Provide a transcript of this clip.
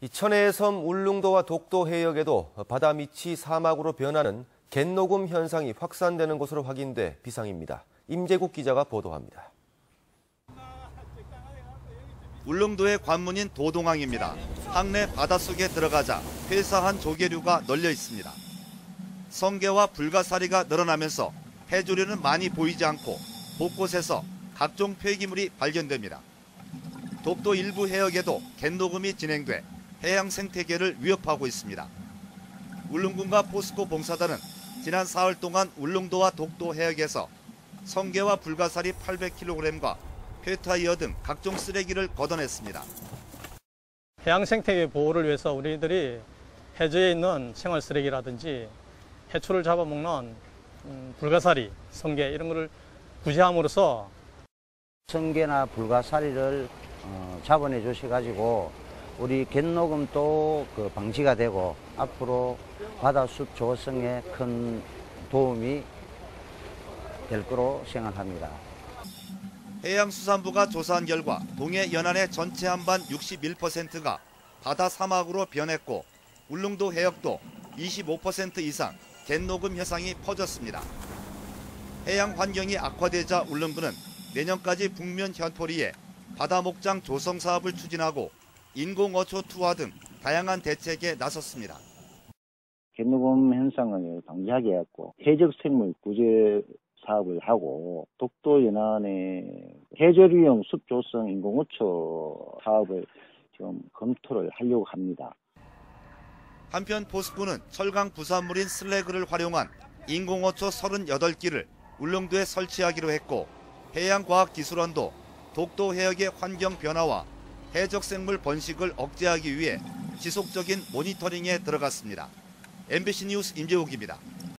이 천혜의 섬 울릉도와 독도 해역에도 바다 밑이 사막으로 변하는 갯녹음 현상이 확산되는 것으로 확인돼 비상입니다. 임재국 기자가 보도합니다. 울릉도의 관문인 도동항입니다. 항내 바닷속에 들어가자 회사한 조개류가 널려 있습니다. 성게와 불가사리가 늘어나면서 해조류는 많이 보이지 않고 곳곳에서 각종 폐기물이 발견됩니다. 독도 일부 해역에도 갯녹음이 진행돼 해양 생태계를 위협하고 있습니다. 울릉군과 포스코 봉사단은 지난 사흘 동안 울릉도와 독도 해역에서 성게와 불가사리 800kg과 페타이어 등 각종 쓰레기를 걷어냈습니다. 해양 생태계 보호를 위해서 우리들이 해저에 있는 생활 쓰레기라든지 해초를 잡아먹는 음, 불가사리, 성게 이런 거를 구제함으로써 성게나 불가사리를 어, 잡아내 주셔가지고 우리 갯녹음도 그 방지가 되고 앞으로 바다숲 조성에 큰 도움이 될 거로 생각합니다. 해양수산부가 조사한 결과 동해 연안의 전체 한반 61%가 바다 사막으로 변했고 울릉도 해역도 25% 이상 갯녹음 현상이 퍼졌습니다. 해양 환경이 악화되자 울릉도는 내년까지 북면 현포리에 바다 목장 조성 사업을 추진하고 인공어초 투하 등 다양한 대책에 나섰습니다. 갯녹음 현상을 방지하기 위해서 해적 생물 구제 사업을 하고 독도 연안의 해저류용 숲 조성 인공호초 사업을 지금 검토를 하려고 합니다. 한편 포스코는 철강 부산물인 슬래그를 활용한 인공어초 38기를 울릉도에 설치하기로 했고 해양과학기술원도 독도 해역의 환경 변화와 해적생물 번식을 억제하기 위해 지속적인 모니터링에 들어갔습니다. MBC 뉴스 임재욱입니다.